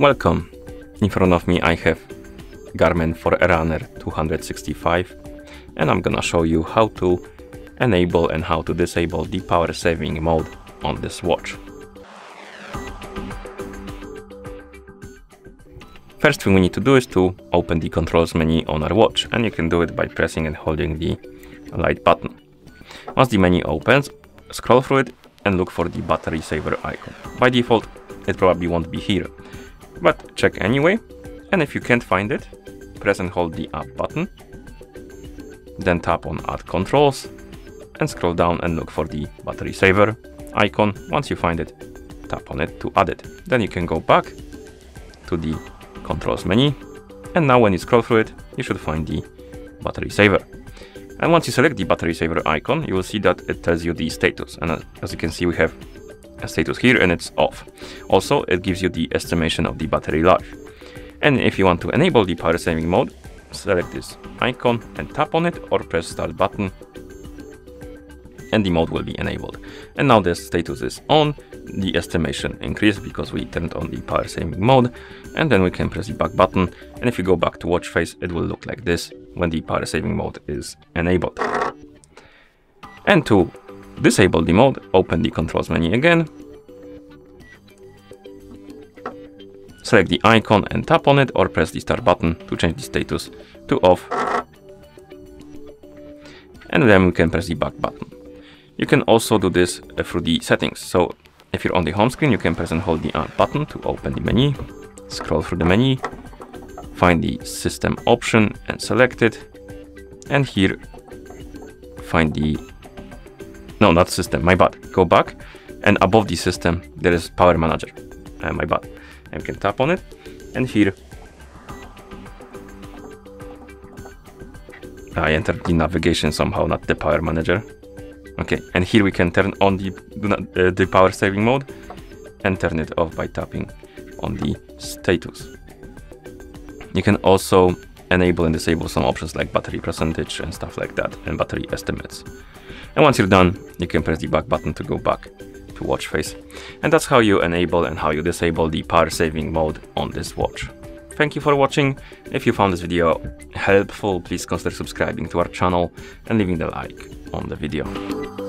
Welcome. In front of me I have Garmin Forerunner 265 and I'm gonna show you how to enable and how to disable the power saving mode on this watch. First thing we need to do is to open the controls menu on our watch and you can do it by pressing and holding the light button. Once the menu opens, scroll through it and look for the battery saver icon. By default, it probably won't be here, but check anyway. And if you can't find it, press and hold the up button, then tap on add controls and scroll down and look for the battery saver icon. Once you find it, tap on it to add it. Then you can go back to the controls menu. And now when you scroll through it, you should find the battery saver. And once you select the battery saver icon, you will see that it tells you the status. And uh, as you can see, we have status here and it's off. Also, it gives you the estimation of the battery life. And if you want to enable the power saving mode, select this icon and tap on it or press start button and the mode will be enabled. And now the status is on, the estimation increased because we turned on the power saving mode and then we can press the back button and if you go back to watch face it will look like this when the power saving mode is enabled. And to disable the mode, open the controls menu again, select the icon and tap on it or press the start button to change the status to off and then we can press the back button. You can also do this uh, through the settings. So if you're on the home screen, you can press and hold the up button to open the menu, scroll through the menu, find the system option and select it. And here, find the, no, not system, my bad. Go back and above the system, there is power manager, uh, my bad. And you can tap on it and here, I entered the navigation somehow, not the power manager. Okay, and here we can turn on the, uh, the power saving mode and turn it off by tapping on the status. You can also enable and disable some options like battery percentage and stuff like that and battery estimates. And once you're done, you can press the back button to go back to watch face. And that's how you enable and how you disable the power saving mode on this watch. Thank you for watching. If you found this video helpful, please consider subscribing to our channel and leaving the like on the video.